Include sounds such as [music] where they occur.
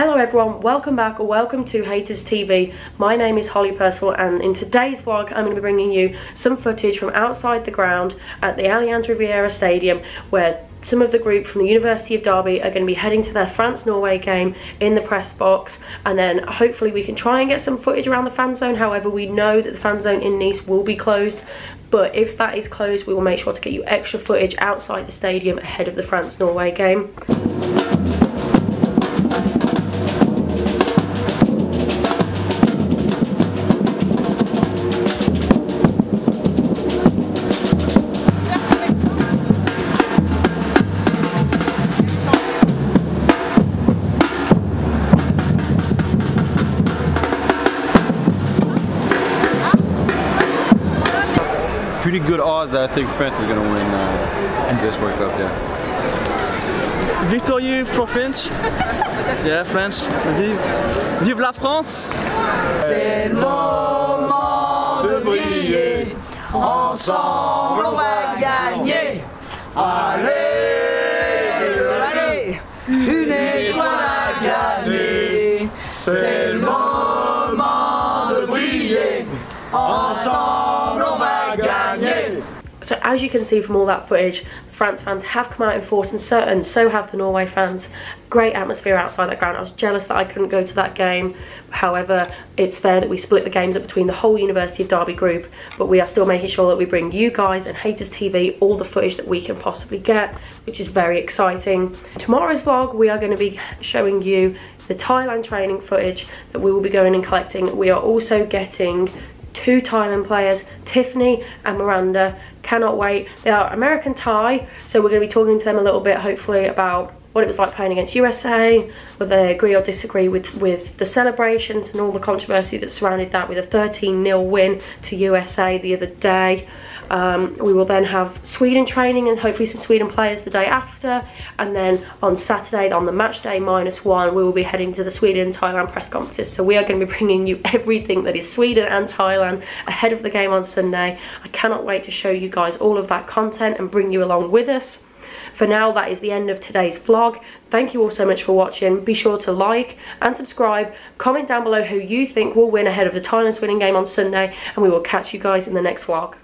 Hello everyone, welcome back or welcome to Hayters TV. My name is Holly Percival and in today's vlog I'm going to be bringing you some footage from outside the ground at the Allianz Riviera Stadium where some of the group from the University of Derby are going to be heading to their France-Norway game in the press box and then hopefully we can try and get some footage around the fan zone. However, we know that the fan zone in Nice will be closed but if that is closed we will make sure to get you extra footage outside the stadium ahead of the France-Norway game. Pretty good odds that I think France is going to win uh, this World Cup, yeah. Victorieux for France. [laughs] yeah, France. Vive, vive la France. C'est le moment de briller. Ensemble, on va gagner. Allez, allez, une étoile à gagner. C'est le moment de briller. Ensemble, as you can see from all that footage, the France fans have come out in force and so, so have the Norway fans. Great atmosphere outside that ground. I was jealous that I couldn't go to that game. However, it's fair that we split the games up between the whole University of Derby group, but we are still making sure that we bring you guys and Hayters TV all the footage that we can possibly get, which is very exciting. Tomorrow's vlog, we are going to be showing you the Thailand training footage that we will be going and collecting. We are also getting two Thailand players, Tiffany and Miranda. Cannot wait. They are American Thai, so we're going to be talking to them a little bit, hopefully, about what it was like playing against USA, whether they agree or disagree with, with the celebrations and all the controversy that surrounded that with a 13-0 win to USA the other day. Um, we will then have Sweden training and hopefully some Sweden players the day after. And then on Saturday, on the match day minus one, we will be heading to the Sweden and Thailand press conferences. So we are going to be bringing you [laughs] everything that is Sweden and Thailand ahead of the game on Sunday. I cannot wait to show you guys all of that content and bring you along with us. For now, that is the end of today's vlog. Thank you all so much for watching. Be sure to like and subscribe. Comment down below who you think will win ahead of the Thailand winning game on Sunday. And we will catch you guys in the next vlog.